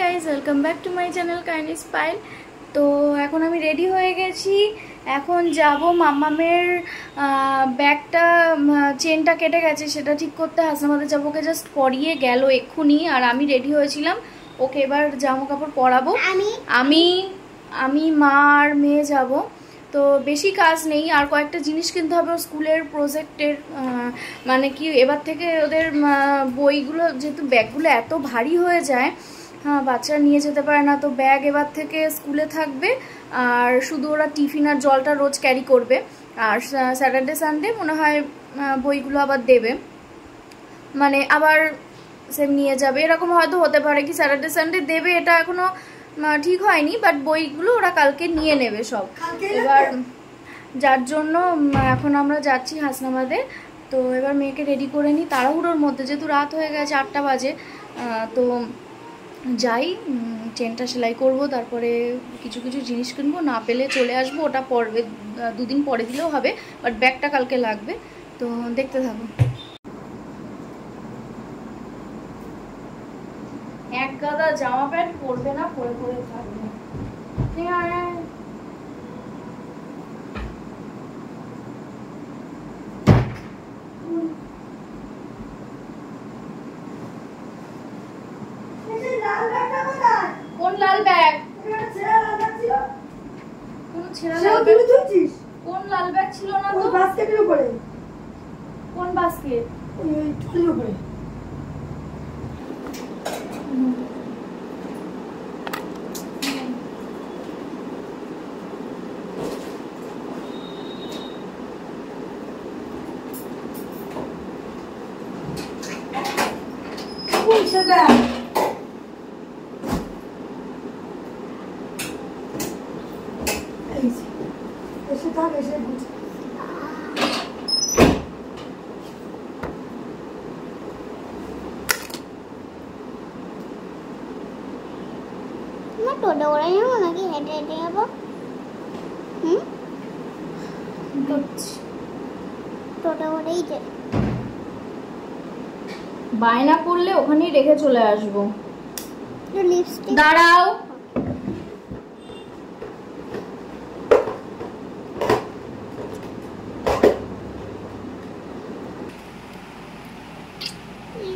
Guys welcome back to my channel kind স্পাইল তো এখন আমি রেডি হয়ে গেছি। এখন যাব মাম্মামের ব্যাগটা চেনটা কেটে গেছে সেটা ঠিক করতে হাসনামাদের যাব ওকে জাস্ট পরিয়ে গেল এক্ষুনি আর আমি রেডি হয়েছিলাম। ওকে এবার জামা কাপড় পরাবো। আমি? আমি মা আর মেয়ে যাব। তো বেশি কাজ নেই আর কয়েকটা জিনিস কিনতে হবে স্কুলের প্রজেক্টের মানে কি এবার থেকে ওদের বইগুলো যেহেতু ব্যাগগুলো এত ভারী হয়ে যায় বাচ্চারা নিয়ে যেতে পারে না তো ব্যাগ এবার থেকে স্কুলে থাকবে। আর শুধু ওরা টিফিন আর জলটা রোজ ক্যারি করবে। আর স্যাটারডে সানডে মনে হয় বইগুলো আবার দেবে। মানে আবার সেম নিয়ে যাবে। এরকম হয়তো হতে পারে কি স্যাটারডে সানডে দেবে এটা এখনও ঠিক হয়নি বাট বইগুলো ওরা কালকে নিয়ে নেবে সব। এবার যার জন্য এখন আমরা যাচ্ছি হাসনাবাদে। তো এবার মেয়েকে রেডি করে নিই তাড়াহুড়োর মধ্যে যেহেতু রাত হয়ে গেছে আটটা বাজে তো যাই চেনটা সেলাই করব, তারপরে কিছু কিছু জিনিস কিনবো, না পেলে চলে আসব, ওটা পরবে দুদিন পরে দিলেও হবে বাট ব্যাগটা কালকে লাগবে, তো দেখতে থাকো। এক গাদা জামা প্যান্ট পরবে না, পরে পরে থাকবে এই আয়, আয়। কোন লাল ব্যাগ কোন ছেঁড়া লাল ব্যাগ কোন লাল ব্যাগ ছিল না তো? কোন বাস্কেট? এসে থাক এসে বুঝ আমরা টোটো করে যাব নাকি হেঁটে হেঁটে যাব হুম টোটো করেই যাই বায়না করলে ওখানেই রেখে চলে আসব। দাঁড়াও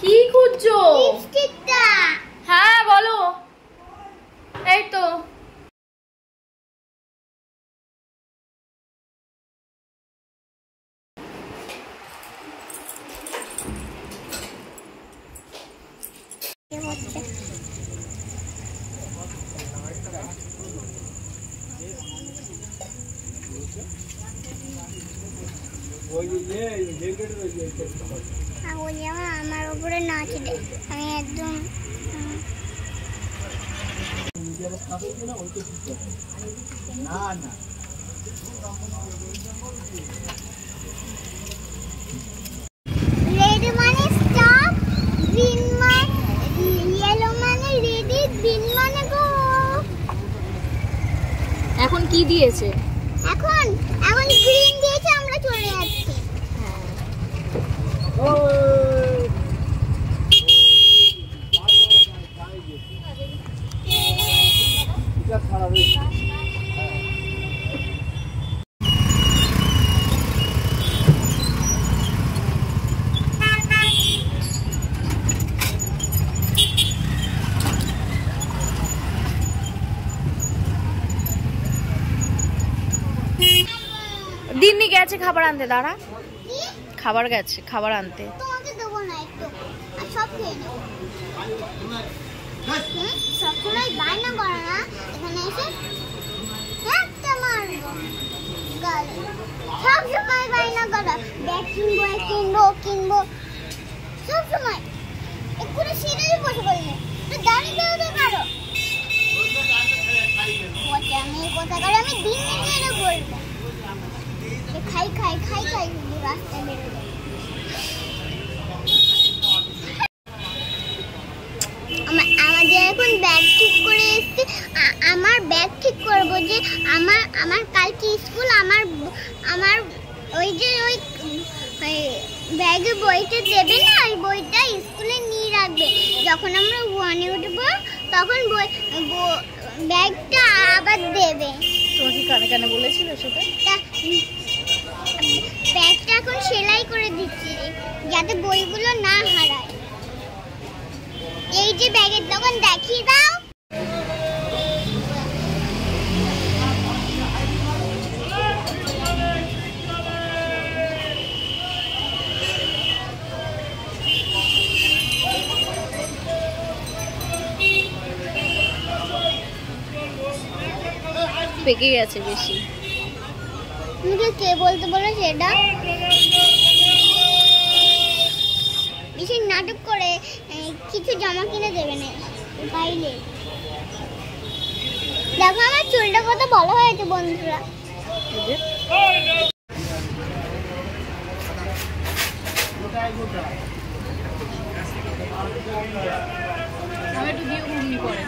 কি খুঁজছো লিপস্টিকটা হ্যাঁ বলো এই তো হচ্ছে আমার উপরে নাচবে আমি একদম গ্রিন মানে এখন কি দিয়েছে এখন এখন গ্রিন দিয়েছে আমরা চলে যাচ্ছি দিননি গেছে খাবার আনতে দাঁড়া। খাবার গেছে খাবার আনতে। আমি দিন বলব খাই খাই খাই খাই রাস্তায় বেরোবে আমাদের এখন ব্যাগ ঠিক করে এসেছে আমার ব্যাগ ঠিক করব যে আমার আমার কালকে স্কুল আমার আমার ওই যে ওই ব্যাগে বইটা দেবে না? ওই বইটা স্কুলে নিয়ে রাখবে। যখন আমরা ওয়ানে উঠবো তখন বই ব্যাগটা আবার দেবে। তোমাকে কানে কানে বলেছিল সেটা? ব্যাগটা এখন সেলাই করে দিচ্ছি, যাতে বইগুলো না হারায়। এই যে ব্যাগের দোকান, দেখিয়ে দাও। পেকে গেছে বেশি। তোমাকে কে বলতে বলো সেটা বেশি নাটক করে কিছু জামা কিনে দেবে না পাইলে দেখো আমার চুলটা কত ভালো হয়েছে, বন্ধুরা। আমি একটু দিয়ে ঘুমনি পরে।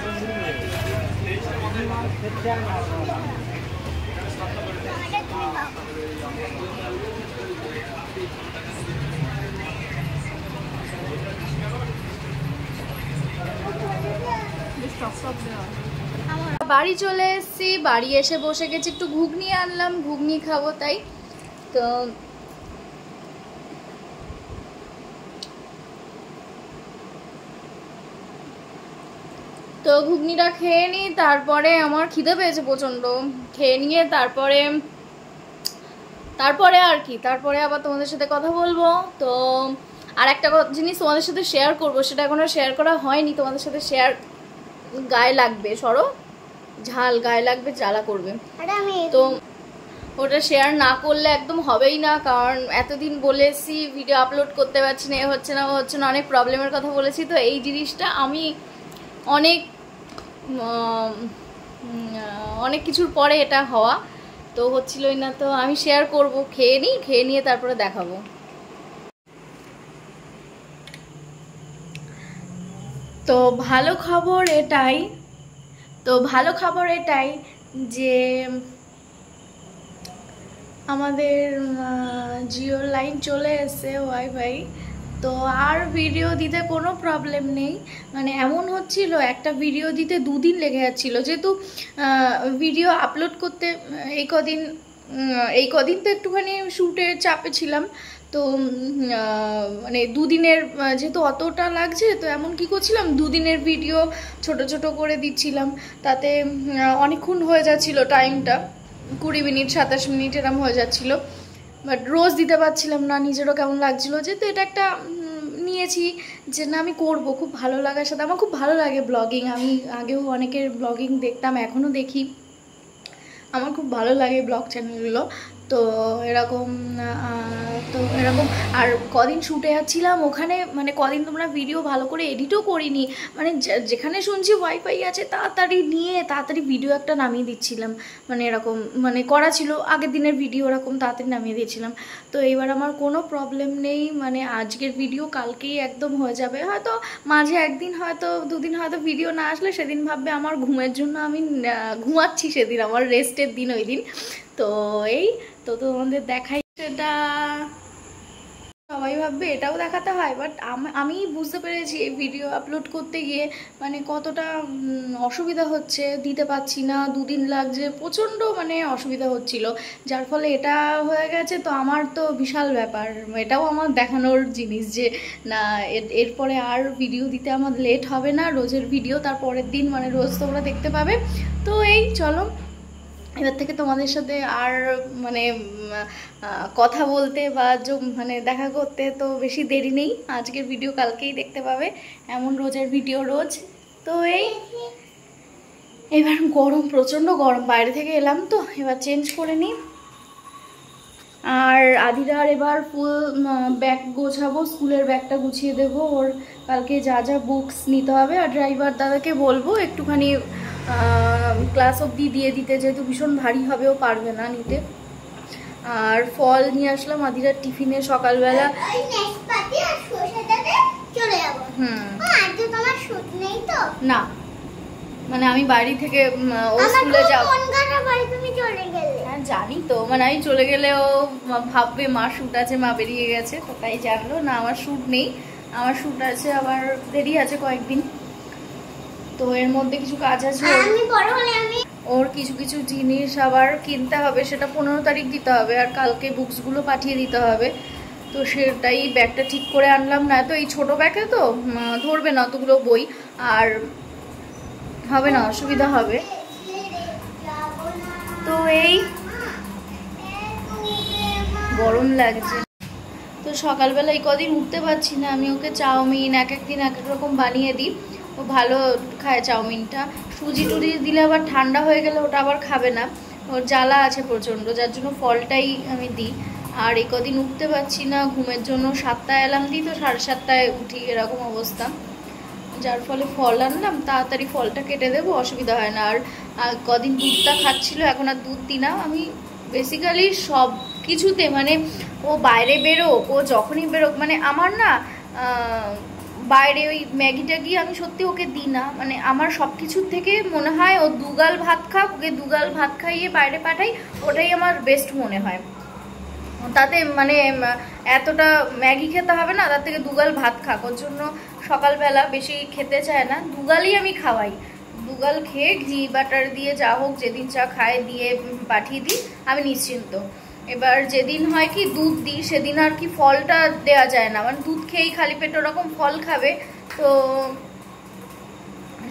বাড়ি চলে এসেছি বাড়ি এসে বসে গেছি একটু ঘুগনি আনলাম ঘুগনি খাব তাই। তো তো ঘুগনিটা খেয়ে নিই তারপরে আমার খিদে পেয়েছে প্রচণ্ড। খেয়ে নিয়ে তারপরে তারপরে আর কি তারপরে আবার তোমাদের সাথে কথা বলব। তো আর একটা জিনিস তোমাদের সাথে শেয়ার করব সেটা এখনও শেয়ার করা হয়নি তোমাদের সাথে শেয়ার গায়ে লাগবে সরো। ঝাল গায়ে লাগবে জ্বালা করবে। তো ওটা শেয়ার না করলে একদম হবেই না কারণ এতদিন বলেছি ভিডিও আপলোড করতে পারছি না এ হচ্ছে না ও হচ্ছে না অনেক প্রবলেমের কথা বলেছি। তো এই জিনিসটা আমি অনেক অনেক কিছুর পরে এটা হওয়া। তো হচ্ছিলই না তো আমি শেয়ার করব, খেয়ে নিই, খেয়ে নিয়ে তারপরে দেখাবো। তো ভালো খবর এটাই, তো ভালো খবর এটাই যে আমাদের জিও লাইন চলে এসেছে ওয়াইফাই তো আর ভিডিও দিতে কোনো প্রবলেম নেই। মানে এমন হচ্ছিল, একটা ভিডিও দিতে দুদিন লেগে যাচ্ছিল। যেহেতু ভিডিও আপলোড করতে, এই কদিন এই কদিন তো একটুখানি শ্যুটের চাপে ছিলাম। তো মানে দুদিনের যেহেতু অতটা লাগছে, তো এমন কি করছিলাম? দুদিনের ভিডিও ছোট ছোট করে দিচ্ছিলাম। তাতে অনেকক্ষণ হয়ে যাচ্ছিল টাইমটা কুড়ি মিনিট, সাতাশ মিনিট এরম হয়ে যাচ্ছিল। বাট রোজ দিতে পারছিলাম না, নিজেরও কেমন লাগছিল তো এটা একটা নিয়েছি যে, না, আমি করব, খুব ভালো লাগার সাথে। আমার খুব ভালো লাগে ব্লগিং আমি আগেও অনেকের ব্লগিং দেখতাম, এখনও দেখি। আমার খুব ভালো লাগে ব্লগ চ্যানেলগুলো তো এরকম তো এরকম, আর কদিন শুটে যাচ্ছিলাম ওখানে মানে কদিন তোমরা ভিডিও ভালো করে এডিটও করিনি। মানে যেখানে শুনছি ওয়াইফাই আছে, তাড়াতাড়ি নিয়ে তাড়াতাড়ি ভিডিও একটা নামিয়ে দিচ্ছিলাম। মানে এরকম মানে করা ছিল, আগের দিনের ভিডিও এরকম তাড়াতাড়ি নামিয়ে দিয়েছিলাম। তো এইবার আমার কোনো প্রবলেম নেই মানে আজকের ভিডিও কালকেই একদম হয়ে যাবে। হয়তো মাঝে একদিন, হয়তো দুদিন হয়তো ভিডিও না আসলে সেদিন ভাববে আমার ঘুমের জন্য আমি ঘুমাচ্ছি সেদিন, আমার রেস্টের দিন ওই দিন। তো এই, তো তোমাদের দেখাই সেটা। সবাই ভাববে এটাও দেখাতে হয় বাট আমি বুঝতে পেরেছি এই ভিডিও আপলোড করতে গিয়ে মানে কতটা অসুবিধা হচ্ছে, দিতে পারছি না, দুদিন লাগছে, প্রচণ্ড মানে অসুবিধা হচ্ছিল। যার ফলে এটা হয়ে গেছে, তো আমার তো বিশাল ব্যাপার। এটাও আমার দেখানোর জিনিস যে, না এরপরে আর ভিডিও দিতে আমার লেট হবে না, রোজের ভিডিও তার পরের দিন মানে রোজ তোমরা দেখতে পাবে। তো এই, চলো। এবার থেকে তোমাদের সাথে আর মানে কথা বলতে বা মানে দেখা করতে তো বেশি দেরি নেই। আজকের ভিডিও কালকেই দেখতে পাবে। এমন রোজের ভিডিও রোজ। তো এই, এবার গরম, প্রচণ্ড গরম। বাইরে থেকে এলাম তো, এবার চেঞ্জ করে নিই। আর আদিরার এবার ফুল ব্যাগ গোছাবো, স্কুলের ব্যাগটা গুছিয়ে দেবো। ওর কালকে যা যা বুকস নিতে হবে। আর ড্রাইভার দাদাকে বলব একটুখানি ক্লাস অবধি দিয়ে দিতে যেহেতু ভীষণ ভারী হবেও পারবে না নিতে। আর ফল নিয়ে আসলাম আদিরার টিফিনে সকালবেলা। না। মানে আমি বাড়ি থেকে ও স্কুলে যাব। হ্যাঁ জানি তো। মানে আমি চলে গেলে ও ভাববে মা শ্যুট আছে মা বেরিয়ে গেছে। তো তাই জানলো না আমার শ্যুট নেই। আমার শ্যুট আছে আবার দেরি আছে কয়েকদিন। তো এর মধ্যে কিছু কাজ আছে? আমি বড় হলে আমি ওর কিছু কিছু জিনিস আবার কিনতে হবে সেটা পনেরো তারিখ দিতে হবে আর কালকে বুকসগুলো পাঠিয়ে দিতে হবে। তো সেটাই ব্যাগটা ঠিক করে আনলাম না। তো এই ছোট ব্যাগে তো ধরবে না অতগুলো বই আর হবে না অসুবিধা হবে। তো এই গরম লাগছে। তো সকালবেলা এই কদিন উঠতে পারছি না। আমি ওকে চাউমিন এক এক দিন এক এক রকম বানিয়ে দিই। ও ভালো খায় চাউমিনটা। সুজি টুজি দিলে আবার ঠান্ডা হয়ে গেলে ওটা আবার খাবে না। ওর জ্বালা আছে প্রচণ্ড, যার জন্য ফলটাই আমি দিই। আর এই কদিন উঠতে পারছি না, ঘুমের জন্য সাতটায় এলাম দিই তো, সাড়ে সাতটায় উঠি এরকম অবস্থা। যার ফলে ফল আনলাম, তাড়াতাড়ি ফলটা কেটে দেবো, অসুবিধা হয় না। আর কদিন দুধটা খাচ্ছিল, এখন আর দুধ দিই না। আমি বেসিক্যালি সব কিছুতে মানে ও বাইরে বেরোক, ও যখনই বেরোক মানে আমার না বাইরে ওই ম্যাগিটা গিয়ে আমি সত্যি ওকে দিই না। মানে আমার সব কিছুর থেকে মনে হয় ও দুগাল ভাত খাক, ওকে দুগাল ভাত খাইয়ে বাইরে পাঠাই, ওটাই আমার বেস্ট মনে হয়। তাতে মানে এতটা ম্যাগি খেতে হবে না, তার থেকে দুগাল ভাত খাক। ওর জন্য সকালবেলা বেশি খেতে চায় না। দুগালই আমি খাওয়াই। দুগাল খেয়ে ঘি বাটার দিয়ে যা হোক, যেদিন চা খায়, দিয়ে পাঠিয়ে দিই। আমি নিশ্চিন্ত। এবার যেদিন হয় কি দুধ দিই, সেদিন আর কি ফলটা দেওয়া যায় না। মানে দুধ খেয়েই খালি পেটে ওরকম ফল খাবে, তো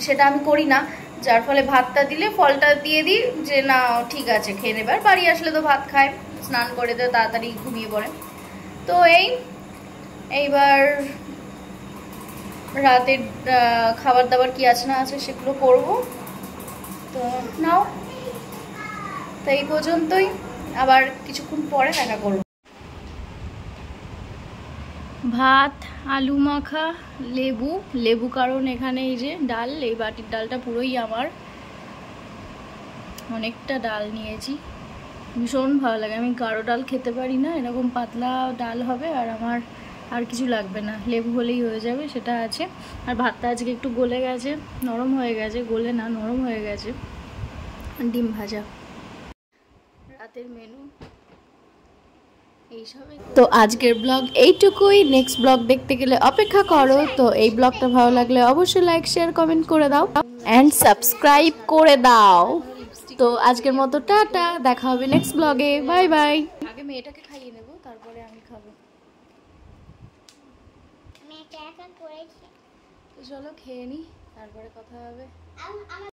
সেটা আমি করি না। যার ফলে ভাতটা দিলে ফলটা দিয়ে দিই যে, না, ঠিক আছে, খেয়ে নেবে আর বাড়ি আসলে তো ভাত খায়, স্নান করে তো তাড়াতাড়ি ঘুমিয়ে পড়ে। তো এই, এইবার রাতের খাবার দাবার কি আছে না আছে সেগুলো করব। তো নাও, তো এই পর্যন্তই। আবার কিছুক্ষণ পরে দেখা করব। ভাত, আলু মাখা, লেবু লেবু কারণ এখানে এই যে ডাল, এই বাটির ডালটা পুরোই আমার। অনেকটা ডাল নিয়েছি। ভীষণ ভালো লাগে। আমি গাঢ় ডাল খেতে পারি না, এরকম পাতলা ডাল হবে আর আমার আর কিছু লাগবে না। লেবু হলেই হয়ে যাবে, সেটা আছে। আর ভাতটা আজকে একটু গলে গেছে, নরম হয়ে গেছে, গলে না, নরম হয়ে গেছে। ডিম ভাজা। রাতের মেনু তো আজকের ব্লগ এইটুকুই। নেক্সট ব্লগ দেখতে গেলে অপেক্ষা করো। তো এই ব্লগটা ভালো লাগলে অবশ্যই লাইক শেয়ার কমেন্ট করে দাও। অ্যান্ড সাবস্ক্রাইব করে দাও। তো আজকের মতো টাটা। দেখা হবে নেক্সট ব্লগে বাই বাই আগে মেয়েটাকে খাইয়ে নেব তারপরে আমি খাব। চলো খেয়ে নি তারপরে কথা হবে।